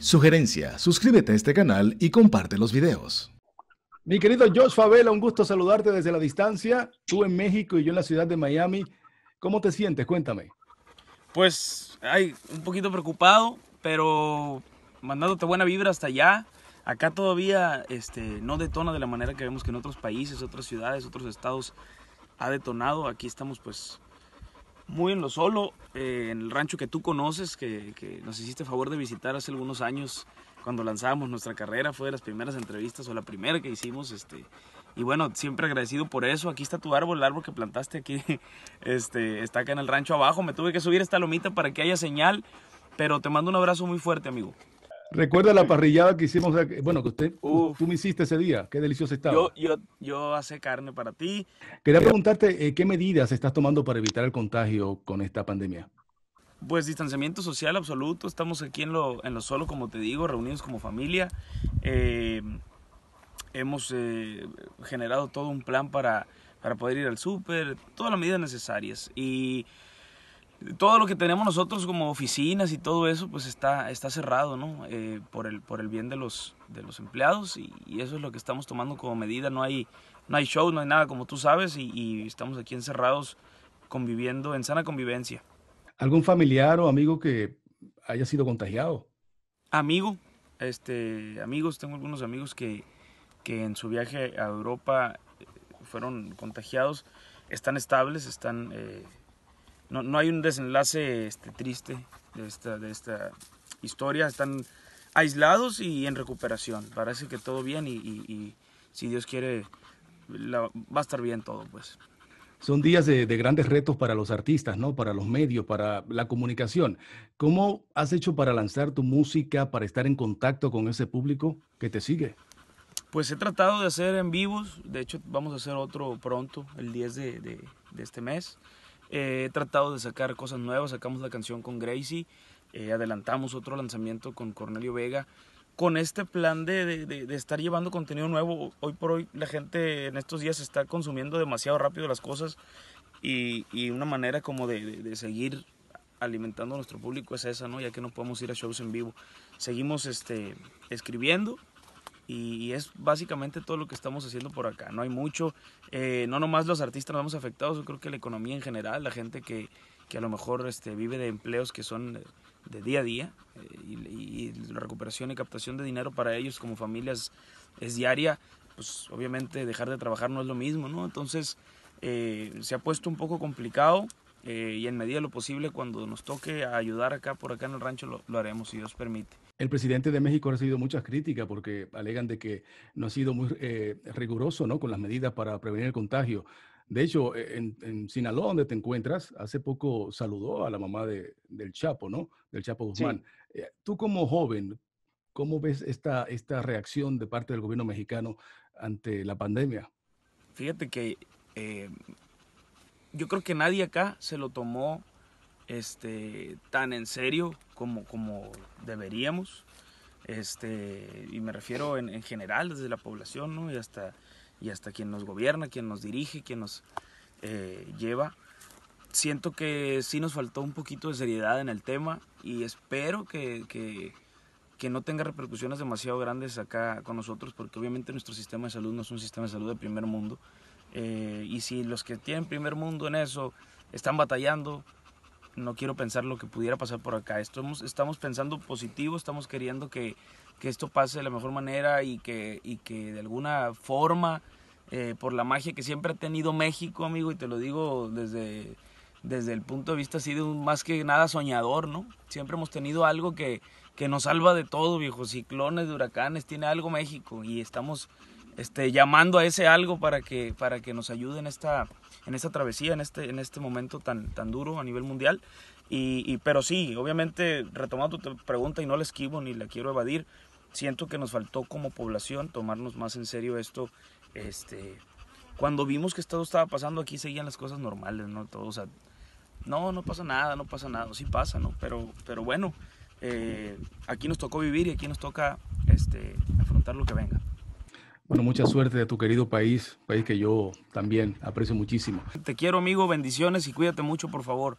Sugerencia, suscríbete a este canal y comparte los videos. Mi querido Josh Favela, un gusto saludarte desde la distancia. Tú en México y yo en la ciudad de Miami. ¿Cómo te sientes? Cuéntame. Pues, ay, un poquito preocupado, pero mandándote buena vibra hasta allá. Acá todavía este, no detona de la manera que vemos que en otros países, otras ciudades, otros estados ha detonado. Aquí estamos pues muy en lo solo, eh, en el rancho que tú conoces, que, que, nos hiciste favor de visitar hace algunos años cuando lanzábamos nuestra carrera, fue de las primeras entrevistas o la primera que hicimos, este, y bueno, siempre agradecido por eso, aquí está tu árbol, el árbol que plantaste aquí, este, está acá en el rancho abajo, me tuve que subir esta lomita para que haya señal, pero te mando un abrazo muy fuerte, amigo. Recuerda la parrillada que hicimos, bueno, que usted, tú me hiciste ese día, qué delicioso estaba. Yo, yo, yo hace carne para ti. Quería preguntarte, eh, ¿qué medidas estás tomando para evitar el contagio con esta pandemia? Pues distanciamiento social absoluto, estamos aquí en lo, en lo solo, como te digo, reunidos como familia. Eh, hemos eh, generado todo un plan para, para poder ir al súper, todas las medidas necesarias. Y todo lo que tenemos nosotros como oficinas y todo eso, pues está, está cerrado, ¿no? Eh, por, el, por el bien de los, de los empleados y, eso es lo que estamos tomando como medida. No hay, no hay show, no hay nada, como tú sabes, y, estamos aquí encerrados conviviendo en sana convivencia. ¿Algún familiar o amigo que haya sido contagiado? Amigo, este, amigos, tengo algunos amigos que, que en su viaje a Europa eh, fueron contagiados, están estables, están... Eh, no, no hay un desenlace este, triste de esta, de esta historia. Están aislados y en recuperación. Parece que todo bien y, y, si Dios quiere va a estar bien todo, pues. Son días de, de, grandes retos para los artistas, ¿no? Para los medios, para la comunicación. ¿Cómo has hecho para lanzar tu música, para estar en contacto con ese público que te sigue? Pues he tratado de hacer en vivos. De hecho, vamos a hacer otro pronto, el 10 de, de, de este mes. He tratado de sacar cosas nuevas, sacamos la canción con Gracie, eh, adelantamos otro lanzamiento con Cornelio Vega, con este plan de, de, estar llevando contenido nuevo. Hoy por hoy la gente en estos días está consumiendo demasiado rápido las cosas y, y una manera como de, seguir alimentando a nuestro público es esa, ¿no? Ya que no podemos ir a shows en vivo. Seguimos este, escribiendo, y, es básicamente todo lo que estamos haciendo por acá. No hay mucho, eh, no nomás los artistas nos hemos afectado, yo creo que la economía en general, la gente que, que a lo mejor este, vive de empleos que son de día a día eh, y, la recuperación y captación de dinero para ellos como familias es diaria, pues obviamente dejar de trabajar no es lo mismo, ¿no? Entonces eh, se ha puesto un poco complicado y en medida de lo posible cuando nos toque ayudar acá por acá en el rancho lo, lo haremos si Dios permite. El presidente de México ha recibido muchas críticas porque alegan de que no ha sido muy eh, riguroso ¿no? con las medidas para prevenir el contagio. De hecho, e, en, Sinaloa, donde te encuentras, hace poco saludó a la mamá de, del Chapo, ¿no? Del Chapo Guzmán. Eh, tú como joven, ¿cómo ves esta, esta reacción de parte del gobierno mexicano ante la pandemia? Fíjate que eh, yo creo que nadie acá se lo tomó este, tan en serio como, como deberíamos. Este, y me refiero en, general, desde la población, ¿no? Y hasta, y hasta quien nos gobierna, quien nos dirige, quien nos eh, lleva. Siento que sí nos faltó un poquito de seriedad en el tema y espero que, que, que no tenga repercusiones demasiado grandes acá con nosotros, porque obviamente nuestro sistema de salud no es un sistema de salud de primer mundo. Eh, y si los que tienen primer mundo en eso están batallando, no quiero pensar lo que pudiera pasar por acá. Estamos, estamos pensando positivo, estamos queriendo que, que, esto pase de la mejor manera y que, y que de alguna forma, eh, por la magia que siempre ha tenido México, amigo, y te lo digo desde, desde el punto de vista así de un más que nada soñador, ¿no? Siempre hemos tenido algo que, que nos salva de todo, viejo, ciclones, de huracanes, tiene algo México y estamos este, llamando a ese algo para que, para que nos ayude en esta, en esta travesía, en este, en este momento tan, tan duro a nivel mundial. Y, pero sí, obviamente, retomando tu pregunta y no la esquivo ni la quiero evadir, siento que nos faltó como población tomarnos más en serio esto. Este, cuando vimos que esto estaba pasando aquí, seguían las cosas normales, ¿no? Todo, o sea, no, no pasa nada, no pasa nada, sí pasa, ¿no? Pero, pero bueno, eh, aquí nos tocó vivir y aquí nos toca este, afrontar lo que venga. Bueno, mucha suerte de tu querido país, país que yo también aprecio muchísimo. Te quiero amigo, bendiciones y cuídate mucho, por favor.